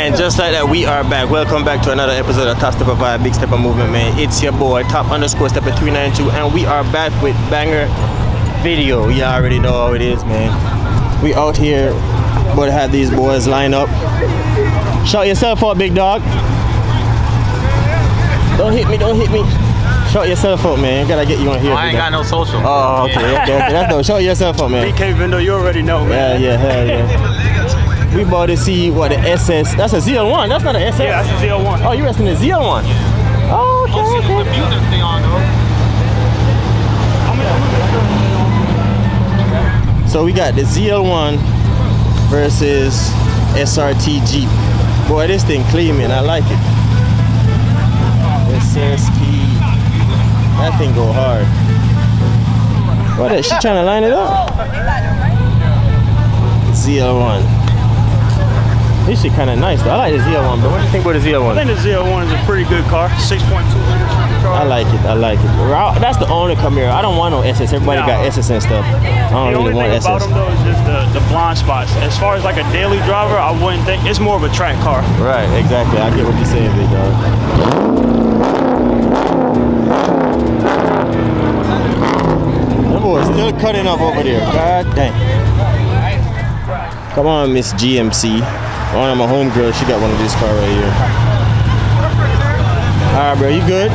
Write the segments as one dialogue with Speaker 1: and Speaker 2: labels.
Speaker 1: And just like that, we are back. Welcome back to another episode of Top Steppa Vibe, Big Steppa Movement, man. It's your boy, Top underscore Steppa 392, and we are back with banger video. You already know how it is, man. We out here, but have these boys line up. Shout yourself out, big dog. Don't hit me, don't hit me. Shout yourself out, man. Gotta get you on here.
Speaker 2: Oh, I ain't got no social.
Speaker 1: Oh, okay, okay, okay. That's dope. Show yourself out, man.
Speaker 3: BK Vendo, you already know, man.
Speaker 1: Yeah, yeah, hell yeah. We about to see what the SS. That's a ZL1. That's not an SS.
Speaker 3: Yeah, that's a ZL1.
Speaker 1: Oh, you're resting the ZL1. Oh, okay, okay. So we got the ZL1 versus SRT Jeep. Boy, this thing clean, man. I like it. SRT. That thing go hard. What is she trying to line it up? ZL1. This shit kind of nice though. I like the ZL1, but what do you think about the
Speaker 3: I
Speaker 1: ZL1?
Speaker 3: think the ZL1 is a pretty good car. 6.2 liter car.
Speaker 1: I like it. I like it. That's the only Camaro. I don't want no SS. Everybody
Speaker 3: No.
Speaker 1: got SS and stuff. I don't
Speaker 3: only
Speaker 1: really want
Speaker 3: thing about
Speaker 1: SS.
Speaker 3: them though is just the, the blind spots. As far as like a daily driver, I wouldn't think it's more of a track car.
Speaker 1: Right, exactly. I get what you're saying, big dog. That still cutting up over there. God dang. Come on, Miss GMC. One of my homegirl. she got one of these cars right here. Alright, bro, you good?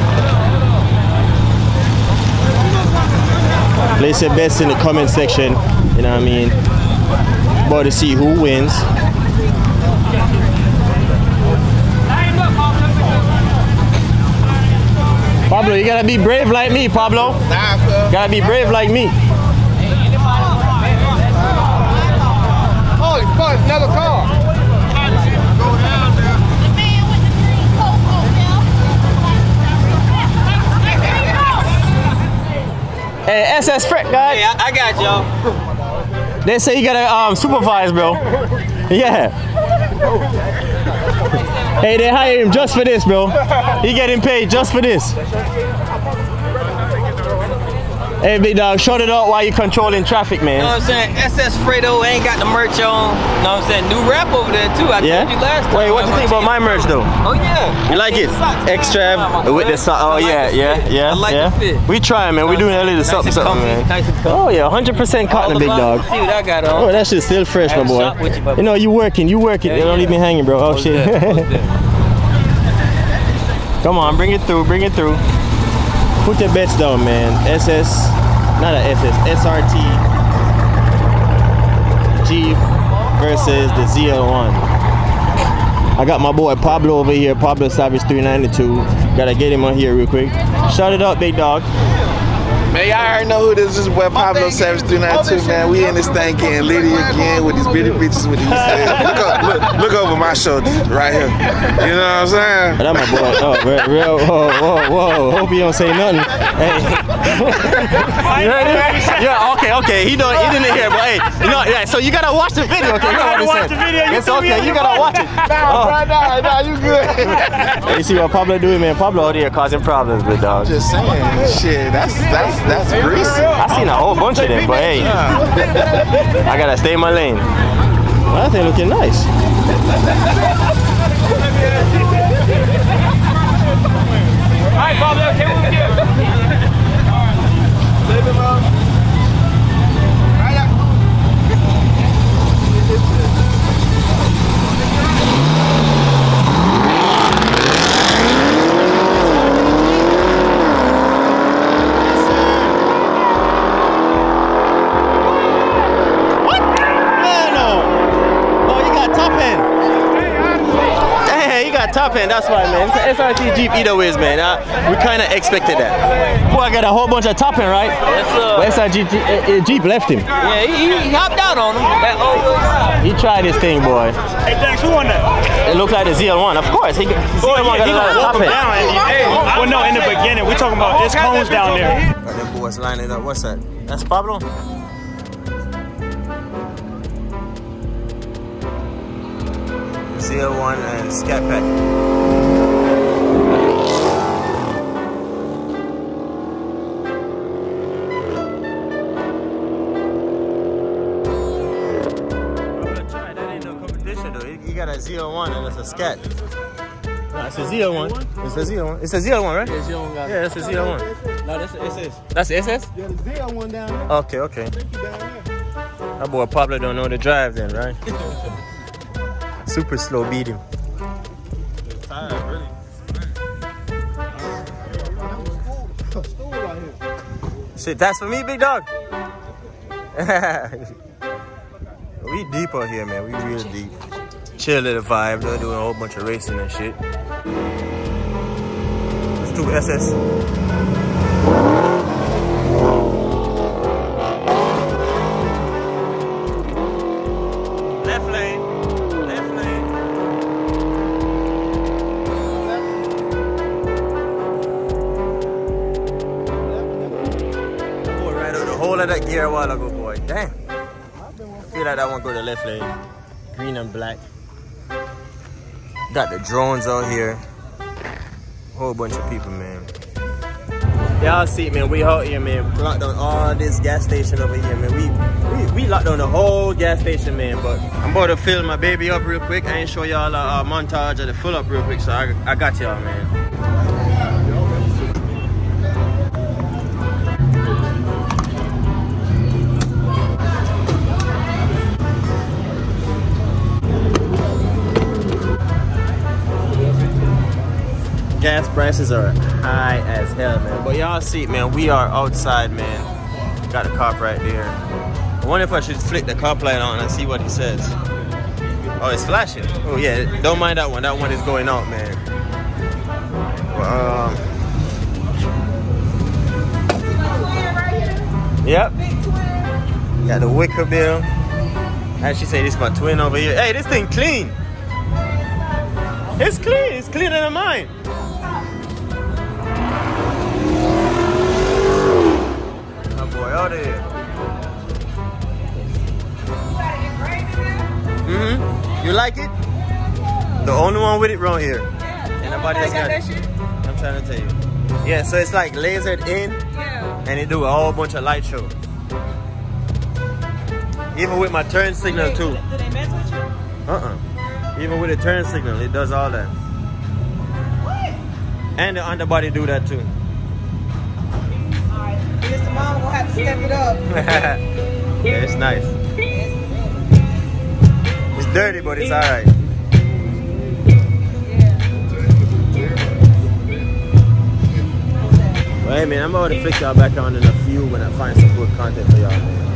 Speaker 1: Place your bets in the comment section. You know what I mean? About to see who wins. Pablo, you gotta be brave like me, Pablo. Gotta be brave like me.
Speaker 4: Oh, you bought another car.
Speaker 1: Hey, SS Frick, guy.
Speaker 2: Yeah, I got y'all.
Speaker 1: They say you gotta um, supervise, bro. Yeah. Hey, they hire him just for this, bro. He getting paid just for this. Hey, big uh, dog, shut it up while you're controlling traffic, man.
Speaker 2: You know what I'm saying? SS Fredo ain't got the merch on. You know what I'm saying? New rap over there too. I
Speaker 1: Yeah.
Speaker 2: told you last time.
Speaker 1: Wait, what do you think about my merch, though?
Speaker 2: Oh yeah.
Speaker 1: You like it? Extra with the sock. Oh yeah, yeah, yeah,
Speaker 2: I like
Speaker 1: yeah.
Speaker 2: the fit.
Speaker 1: We trying, man. We doing a little something, something, man. Oh yeah, 100% cotton, big dog.
Speaker 2: See what I got on.
Speaker 1: Oh, that shit's still fresh, my boy.
Speaker 2: you,
Speaker 1: know, you working, you working. You don't leave me hanging, bro. Oh shit.
Speaker 2: that? What's that?
Speaker 1: Come on, bring it through, bring it through. Put your bets down, man. SS, not a SS, SRT Jeep versus the ZL1. I got my boy Pablo over here, Pablo Savage 392. Gotta get him on here real quick. Shout it up, big dog.
Speaker 4: Man, y'all already know who this is. Boy Pablo Savage 392, man. We in this thing getting litty again with these bitty bitches with these. look, up, look, look over my shoulder right here. You know what I'm saying?
Speaker 1: But that my boy. Oh, real, real, whoa, whoa, whoa. Hope he don't say nothing. Hey. you heard it? Yeah, okay, okay. He don't, he didn't hear, but hey, you know, yeah. So you gotta watch the video, okay? You
Speaker 3: gotta watch the video. You
Speaker 1: It's okay. You gotta watch it.
Speaker 4: Nah, oh. bro, nah, nah, you good.
Speaker 1: Hey, you see what Pablo doing, man? Pablo out here causing problems, big dog.
Speaker 4: Just saying, shit, that's that's that's greasy.
Speaker 1: I seen a whole bunch of them, but hey, I gotta stay in my lane. Well, that thing looking nice.
Speaker 3: All right, Bob, okay, we'll get
Speaker 1: Hey, you got top end. That's why, man. It's a SRT Jeep either ways, man. Uh, we kind of expected that. Boy, I got a whole bunch of top end, right?
Speaker 2: Yes,
Speaker 1: But
Speaker 2: sir.
Speaker 1: SRT Jeep, uh, Jeep left him.
Speaker 2: Yeah, he, he hopped out on him. That oh.
Speaker 1: He tried this thing, boy.
Speaker 3: Hey, thanks. Who won that?
Speaker 1: It looked like the ZL1. Of course, he, ZL1
Speaker 3: Oh, yeah,
Speaker 1: got
Speaker 3: he
Speaker 1: a lot
Speaker 3: gonna
Speaker 1: of
Speaker 3: walk
Speaker 1: top
Speaker 3: down. And, hey, well, no, in the beginning, we're talking about this cones down there.
Speaker 1: Got them boys lining up. What's that? That's Pablo? ZL1 and Scat Pack. That ain't no competition though. You got a ZL1 man. That's a scat. No, it's a Z one. It's a Z one. It's a Z one, right?
Speaker 2: Yes, you don't got
Speaker 1: Yeah, that's a Z one.
Speaker 2: No, that's the SS.
Speaker 1: That's SS?
Speaker 5: Yeah, the Zell one down there.
Speaker 1: Okay, okay.
Speaker 5: I you down there.
Speaker 1: Oh, that boy probably don't know the drive then, right? Super slow beat him. Shit, that's for me, big dog. we deep out here, man. We real deep. Chill little vibe. They're doing a whole bunch of racing and shit. It's two SS. Whole of that gear a while ago, boy. Damn. I feel like that one go to left lane. Green and black. Got the drones out here. Whole bunch of people, man. Y'all see, man, we out here, man. Locked on all this gas station over here, man. We we, we locked on the whole gas station, man. But I'm about to fill my baby up real quick. I ain't show y'all a, a montage of the full up real quick, so I, I got y'all, man. Prices are high as hell, man. But y'all see, man, we are outside, man. Got a cop right there. I wonder if I should flick the cop light on and see what he says. Oh, it's flashing. Oh yeah, don't mind that one. That one is going out, man. Um, Yep. Got the wicker bill. And she say this is my twin over here. Hey, this thing clean. It's clean. It's cleaner than mine. My boy out there. Mm-hmm. You like it? The only one with it around here. Yeah. And nobody else got it. I'm trying to tell you. Yeah, so it's like lasered in and it do a whole bunch of light show. Even with my turn signal too.
Speaker 6: Do they mess with you?
Speaker 1: Uh-uh. Even with the turn signal, it does all that. And the underbody do that too.
Speaker 6: Alright. Mr. Mom will have to step it up.
Speaker 1: yeah, it's nice. It's dirty, but it's alright. Well, hey man, I'm about to flick y'all back on in a few when I find some good content for y'all, man.